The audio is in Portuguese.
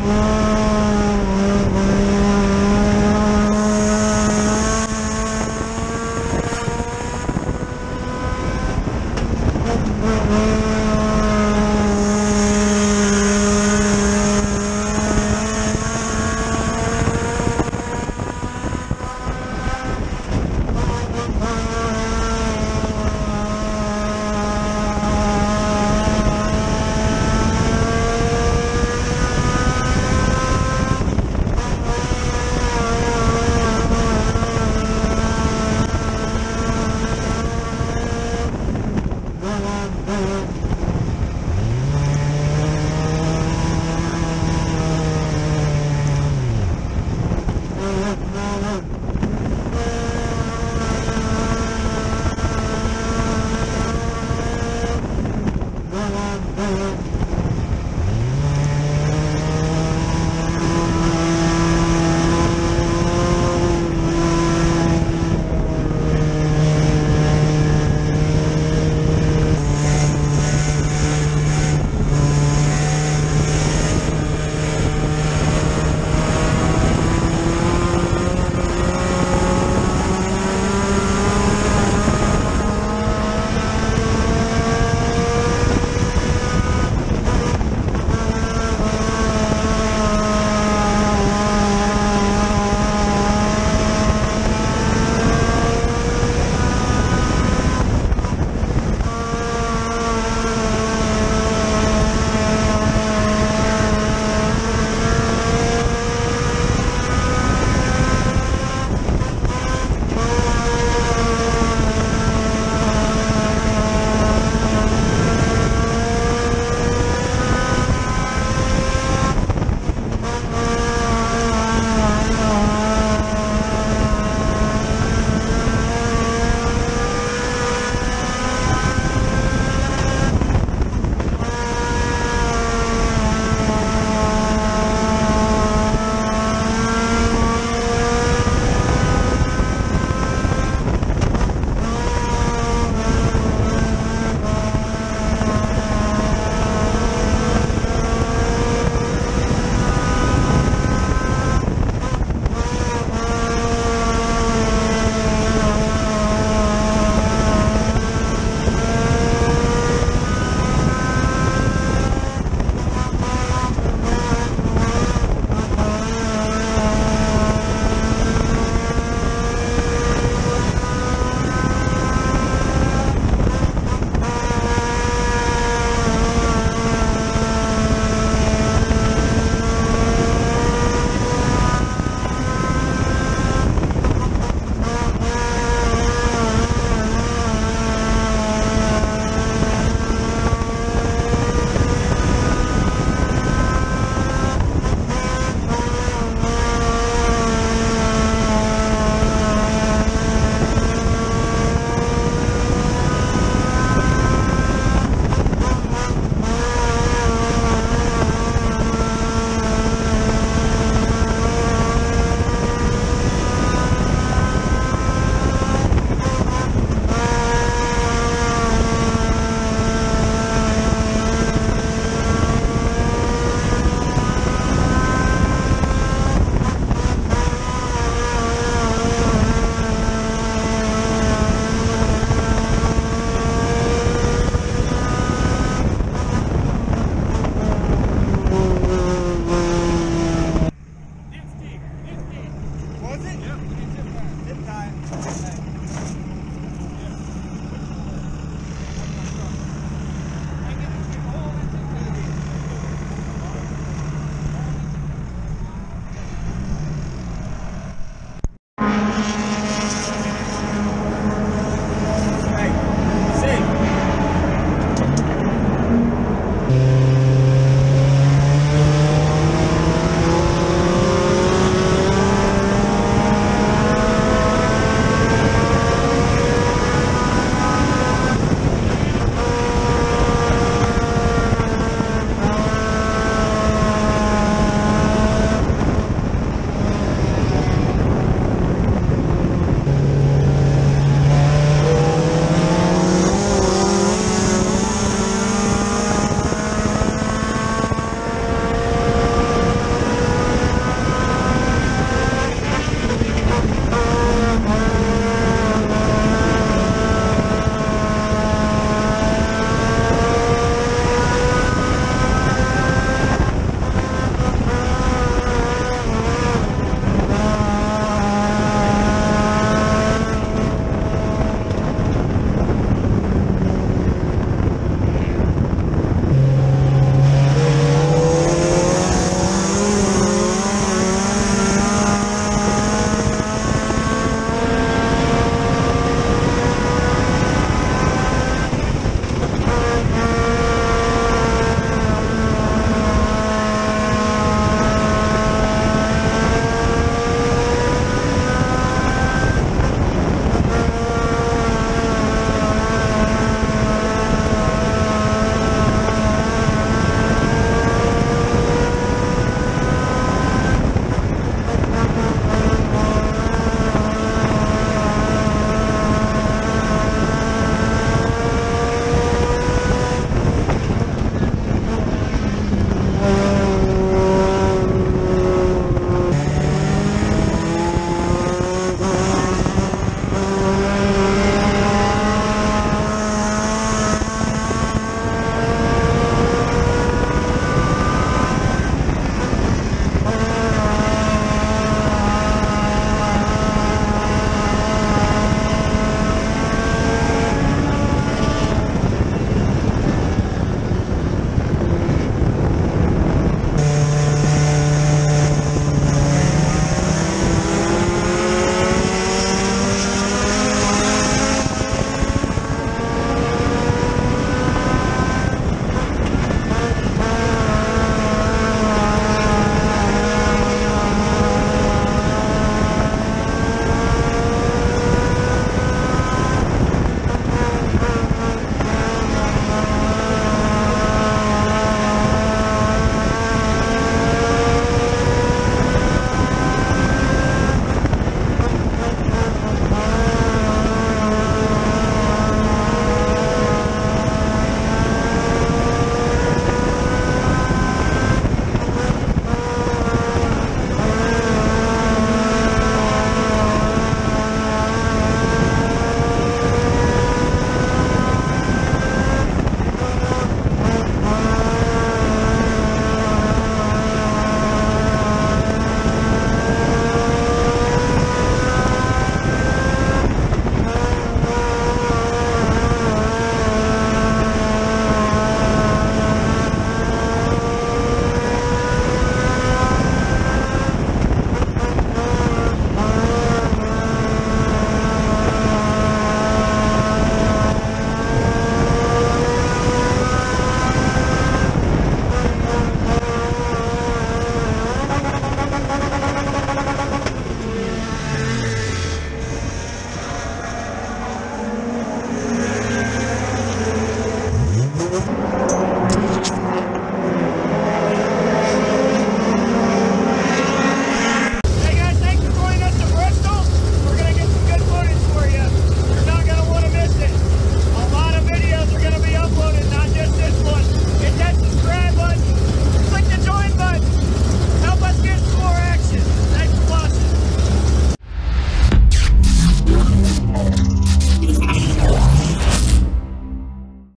Música